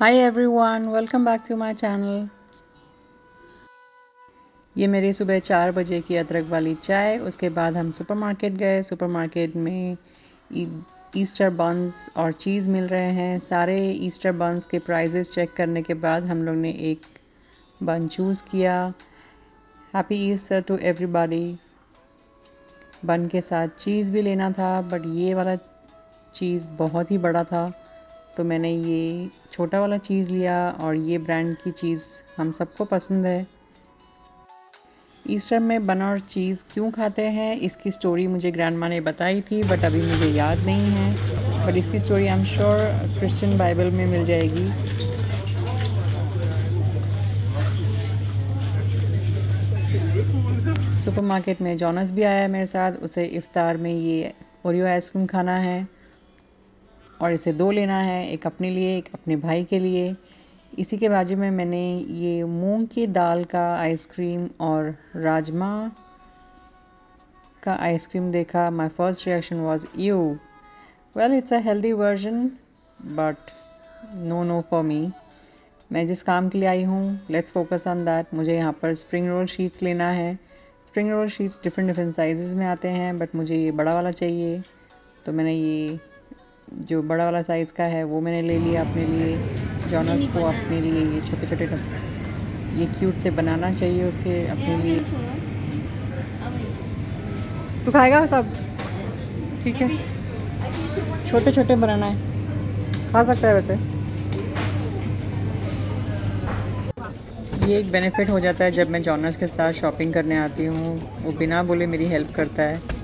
Hi everyone welcome back to my channel ये मेरी सुबह चार बजे की अदरक वाली चाय, उसके बाद हम सुपरमार्केट गए। सुपरमार्केट में ईस्टर बंस और चीज़ मिल रहे हैं। सारे ईस्टर बंस के प्राइजेस चेक करने के बाद हम लोग ने एक बन चूज़ किया। हैप्पी ईस्टर टू एवरीबॉडी बन के साथ चीज़ भी लेना था बट ये वाला चीज़ बहुत ही बड़ा था। तो मैंने ये छोटा वाला चीज़ लिया और ये ब्रांड की चीज़ हम सबको पसंद है। ईस्टर में बन और चीज़ क्यों खाते हैं, इसकी स्टोरी मुझे ग्रैंड माँ ने बताई थी बट अभी मुझे याद नहीं है। बट इसकी story I am sure Christian Bible में मिल जाएगी। सुपरमार्केट में जॉनस भी आया है मेरे साथ, उसे इफ़ार में ये ओरियो आइसक्रीम खाना है। और इसे दो लेना है, एक अपने लिए, एक अपने भाई के लिए। इसी के बाजू में मैंने ये मूंग की दाल का आइसक्रीम और राजमा का आइसक्रीम देखा। My first reaction was you well it's a healthy version but no no for me मैं जिस काम के लिए आई हूँ लेट्स फोकस ऑन दैट मुझे यहाँ पर स्प्रिंग रोल शीट्स लेना है। Spring roll sheets different different sizes में आते हैं बट मुझे ये बड़ा वाला चाहिए। तो मैंने ये जो बड़ा वाला साइज़ का है, वो मैंने ले लिया अपने लिए जॉनस को अपने लिए, ये छोटे छोटे ये क्यूट से बनाना चाहिए उसके अपने लिए। तू खाएगा सब? ठीक है। छोटे छोटे बनाना है। खा सकता है वैसे। ये एक बेनिफिट हो जाता है जब मैं जॉनर्स के साथ शॉपिंग करने आती हूँ। वो बिना बोले मेरी हेल्प करता है।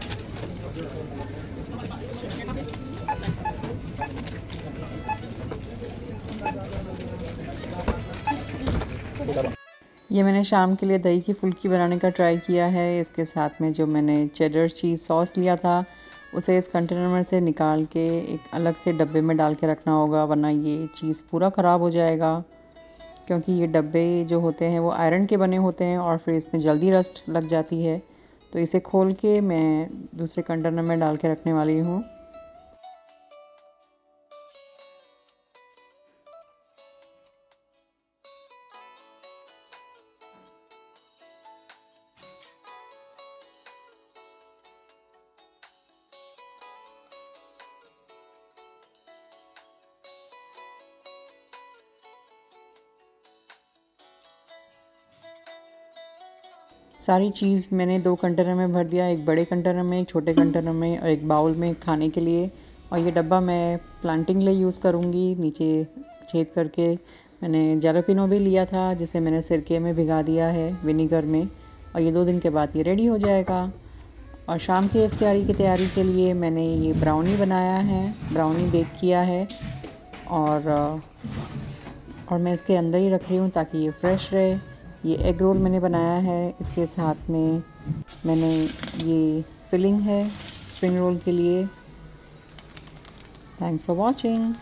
ये मैंने शाम के लिए दही की फुल्की बनाने का ट्राई किया है। इसके साथ में जो मैंने चेडर चीज़ सॉस लिया था, उसे इस कंटेनर में से निकाल के एक अलग से डब्बे में डाल के रखना होगा, वरना ये चीज़ पूरा ख़राब हो जाएगा। क्योंकि ये डब्बे जो होते हैं, वो आयरन के बने होते हैं और फिर इसमें जल्दी रस्ट लग जाती है। तो इसे खोल के मैं दूसरे कंटेनर में डाल के रखने वाली हूँ। सारी चीज़ मैंने दो कंटेनर में भर दिया, एक बड़े कंटेनर में, एक छोटे कंटेनर में, और एक बाउल में खाने के लिए। और ये डब्बा मैं प्लांटिंग लिए यूज़ करूँगी, नीचे छेद करके। मैंने जालोपिनो भी लिया था, जिसे मैंने सिरके में भिगा दिया है विनीगर में। और ये दो दिन के बाद ये रेडी हो जाएगा। और शाम की इफ्तारी की तैयारी के लिए मैंने ये ब्राउनी बनाया है ब्राउनी बेक किया है। और और मैं इसके अंदर ही रख रही हूँ ताकि ये फ्रेश रहे। ये एग रोल मैंने बनाया है। इसके साथ में मैंने ये फिलिंग है स्प्रिंग रोल के लिए। Thanks for watching